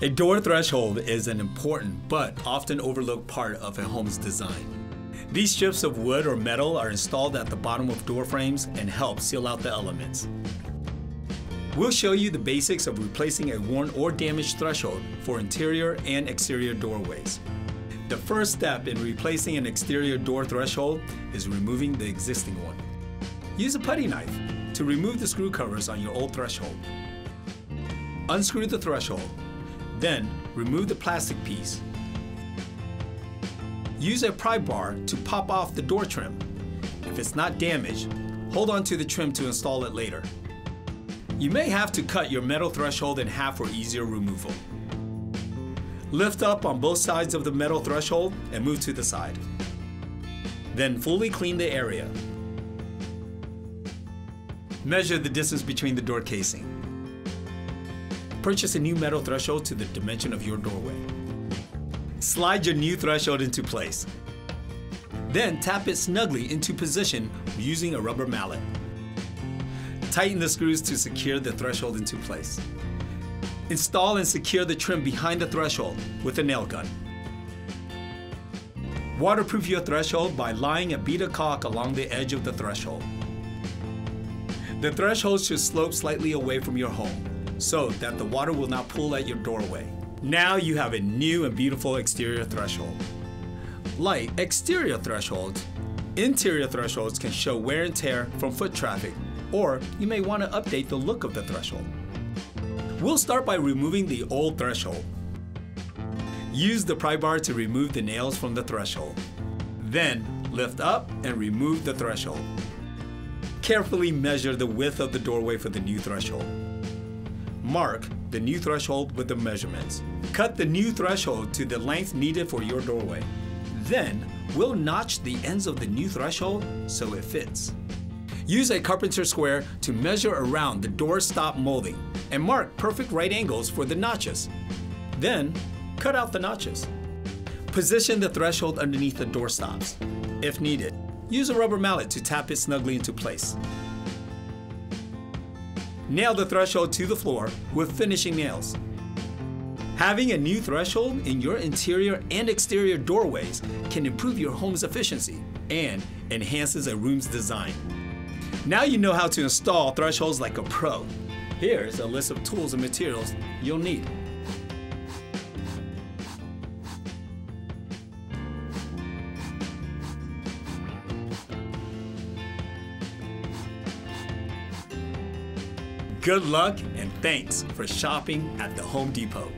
A door threshold is an important but often overlooked part of a home's design. These strips of wood or metal are installed at the bottom of door frames and help seal out the elements. We'll show you the basics of replacing a worn or damaged threshold for interior and exterior doorways. The first step in replacing an exterior door threshold is removing the existing one. Use a putty knife to remove the screw covers on your old threshold. Unscrew the threshold then, remove the plastic piece. Use a pry bar to pop off the door trim. If it's not damaged, hold on to the trim to install it later. You may have to cut your metal threshold in half for easier removal. Lift up on both sides of the metal threshold and move to the side. Then fully clean the area. Measure the distance between the door casing. Purchase a new metal threshold to the dimension of your doorway. Slide your new threshold into place. Then tap it snugly into position using a rubber mallet. Tighten the screws to secure the threshold into place. Install and secure the trim behind the threshold with a nail gun. Waterproof your threshold by lying a bead of caulk along the edge of the threshold. The threshold should slope slightly away from your home so that the water will not pool at your doorway. Now you have a new and beautiful exterior threshold. Like exterior thresholds, interior thresholds can show wear and tear from foot traffic, or you may want to update the look of the threshold. We'll start by removing the old threshold. Use the pry bar to remove the nails from the threshold. Then, lift up and remove the threshold. Carefully measure the width of the doorway for the new threshold. Mark the new threshold with the measurements. Cut the new threshold to the length needed for your doorway. Then, we'll notch the ends of the new threshold so it fits. Use a carpenter square to measure around the door stop molding and mark perfect right angles for the notches. Then, cut out the notches. Position the threshold underneath the door stops. If needed, use a rubber mallet to tap it snugly into place. Nail the threshold to the floor with finishing nails. Having a new threshold in your interior and exterior doorways can improve your home's efficiency and enhances a room's design. Now you know how to install thresholds like a pro. Here's a list of tools and materials you'll need. Good luck and thanks for shopping at the Home Depot.